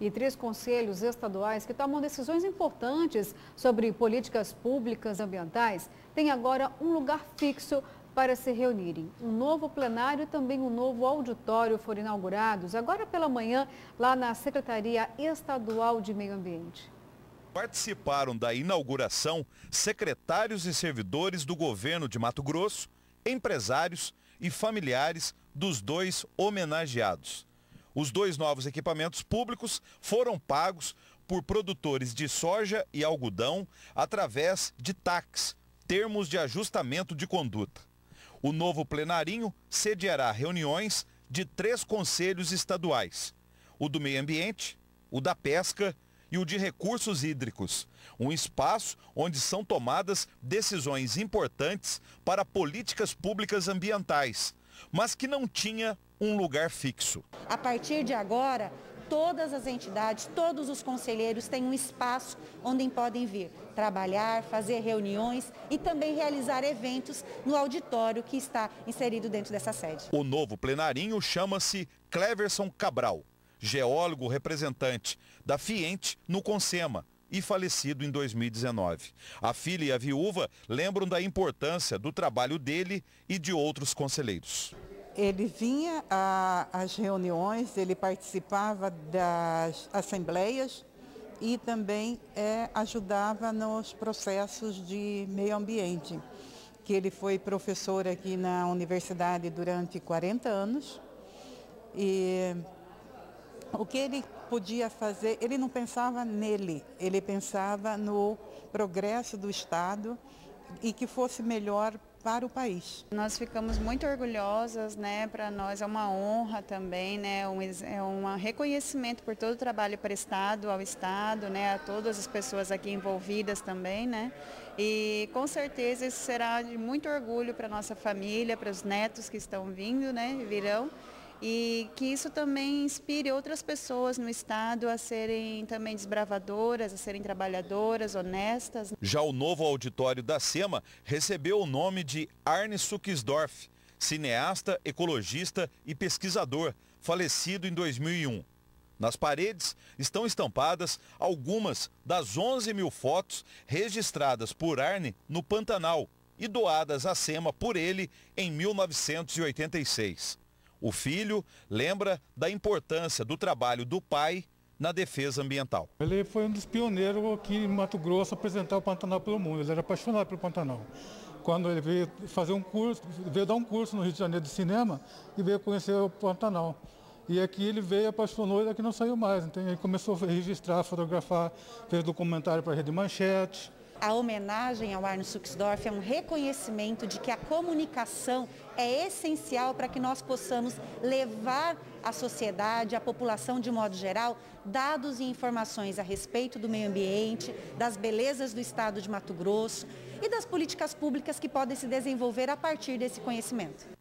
e três conselhos estaduais que tomam decisões importantes sobre políticas públicas ambientais têm agora um lugar fixo para se reunirem. Um novo plenário e também um novo auditório foram inaugurados agora pela manhã lá na Secretaria Estadual de Meio Ambiente. Participaram da inauguração secretários e servidores do governo de Mato Grosso, empresários e familiares dos dois homenageados. Os dois novos equipamentos públicos foram pagos por produtores de soja e algodão através de TACs, termos de ajustamento de conduta. O novo plenarinho sediará reuniões de três conselhos estaduais: o do meio ambiente, o da pesca e o de recursos hídricos. Um espaço onde são tomadas decisões importantes para políticas públicas ambientais, mas que não tinha um lugar fixo. A partir de agora, todas as entidades, todos os conselheiros têm um espaço onde podem vir trabalhar, fazer reuniões e também realizar eventos no auditório que está inserido dentro dessa sede. O novo plenarinho chama-se Cleverson Cabral, geólogo representante da Fiente no Consema e falecido em 2019. A filha e a viúva lembram da importância do trabalho dele e de outros conselheiros. Ele vinha às reuniões, ele participava das assembleias e também é, ajudava nos processos de meio ambiente, que ele foi professor aqui na universidade durante 40 anos e o que ele podia fazer, ele não pensava nele, ele pensava no progresso do Estado e que fosse melhor para o país. Nós ficamos muito orgulhosas, né? Para nós é uma honra também, né? Um, é um reconhecimento por todo o trabalho prestado ao Estado, né? A todas as pessoas aqui envolvidas também, né? E com certeza isso será de muito orgulho para nossa família, para os netos que estão vindo, né? Virão e que isso também inspire outras pessoas no Estado a serem também desbravadoras, a serem trabalhadoras, honestas. Já o novo auditório da SEMA recebeu o nome de Arne Suckisdorf, cineasta, ecologista e pesquisador, falecido em 2001. Nas paredes estão estampadas algumas das 11 mil fotos registradas por Arne no Pantanal e doadas à SEMA por ele em 1986. O filho lembra da importância do trabalho do pai na defesa ambiental. Ele foi um dos pioneiros aqui em Mato Grosso apresentar o Pantanal pelo mundo. Ele era apaixonado pelo Pantanal. Quando ele veio fazer um curso, veio dar um curso no Rio de Janeiro de cinema e veio conhecer o Pantanal. E aqui ele veio, apaixonou e daqui não saiu mais. Então ele começou a registrar, fotografar, fez documentário para a Rede Manchete. A homenagem ao Arno Suxdorf é um reconhecimento de que a comunicação é essencial para que nós possamos levar à sociedade, à população de modo geral, dados e informações a respeito do meio ambiente, das belezas do estado de Mato Grosso e das políticas públicas que podem se desenvolver a partir desse conhecimento.